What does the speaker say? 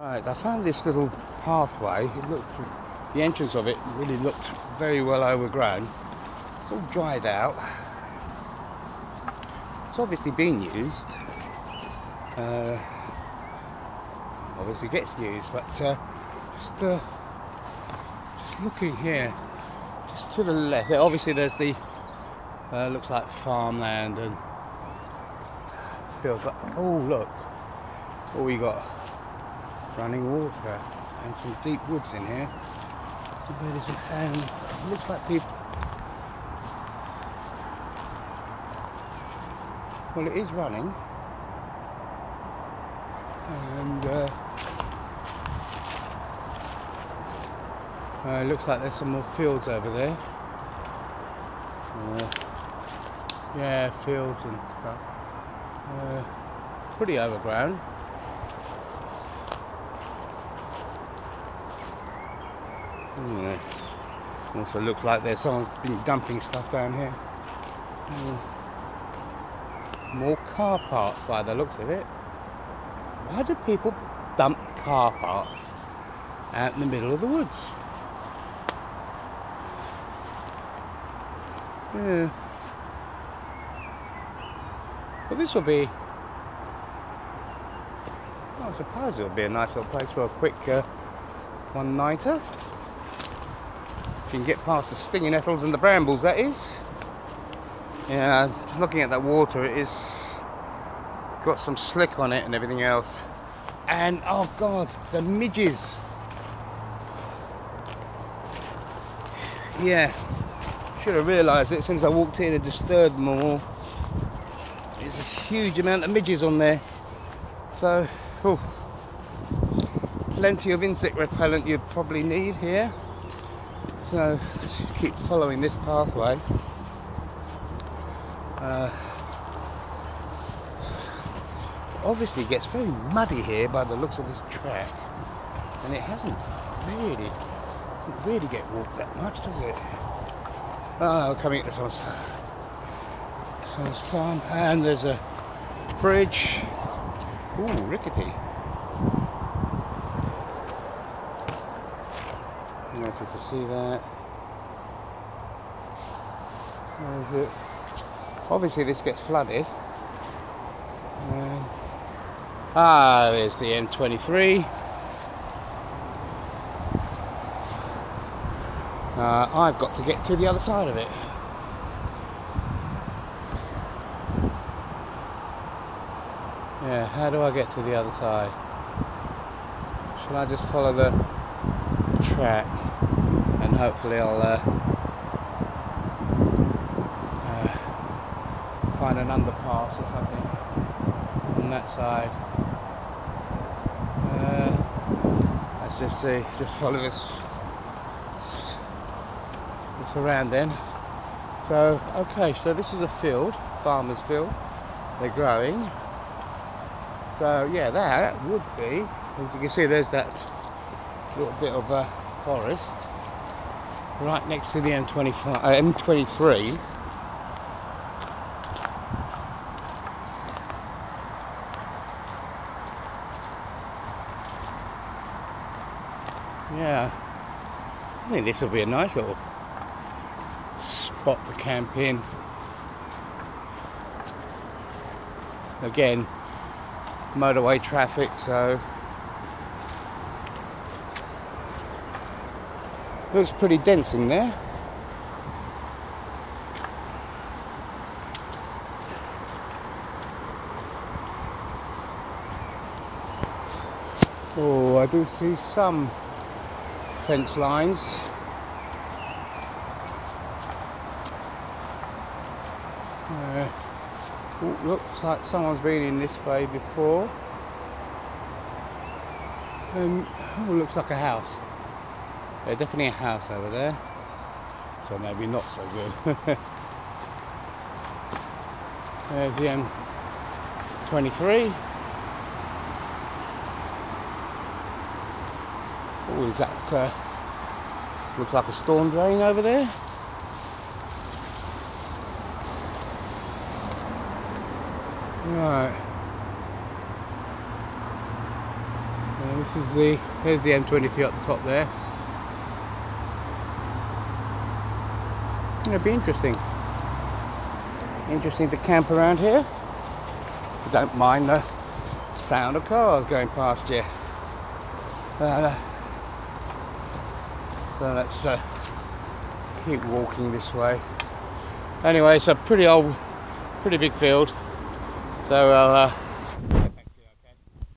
Right, I found this little pathway. It looked, the entrance of it really looked very well overgrown. It's all dried out. It's obviously been used. Uh, obviously gets used, but uh, just, uh, just looking here, just to the left. Obviously, there's the uh, looks like farmland and fields. But oh, look, what we got running water and some deep woods in here. Looks like people. Well, it is running, and uh, uh, looks like there's some more fields over there. Uh, yeah, fields and stuff. Uh, pretty overgrown. Yeah. Also looks like there's someone's been dumping stuff down here. Mm. More car parts by the looks of it. Why do people dump car parts out in the middle of the woods? Yeah. Well, this will be. I suppose it'll be a nice little place for a quick uh, one nighter. If you can get past the stinging nettles and the brambles, that is. Yeah, just looking at that water, it is got some slick on it and everything else. And oh god, the midges. Yeah, should have realised it since I walked in and disturbed them all. There's a huge amount of midges on there. So, oh, plenty of insect repellent you'd probably need here. So, keep following this pathway. Uh, obviously it gets very muddy here by the looks of this track and it hasn't really doesn't really get walked that much does it? Oh coming into someone's someone's farm and there's a bridge. Ooh rickety don't know if you can see that where is it obviously this gets flooded uh, Ah, there's the M23. Uh, I've got to get to the other side of it. Yeah, how do I get to the other side? Shall I just follow the track and hopefully I'll uh, uh, find an underpass or something on that side. Uh, let's just see, just follow this, this around then. So, okay, so this is a field, farmer's field. They're growing. So, yeah, that would be, as you can see, there's that little bit of a forest right next to the M25, uh, M23. Yeah, I think this will be a nice little spot to camp in. Again, motorway traffic, so looks pretty dense in there. Oh, I do see some fence lines. Uh, oh, looks like someone's been in this way before. Um, oh, looks like a house. Yeah, definitely a house over there. So maybe not so good. There's the M23. Oh, is that uh, looks like a storm drain over there? Right. This is the, there's the M23 at the top there. It'll be interesting. Interesting to camp around here. Don't mind the sound of cars going past you. Uh, so let's uh, keep walking this way. Anyway, it's a pretty old, pretty big field. So I'll uh,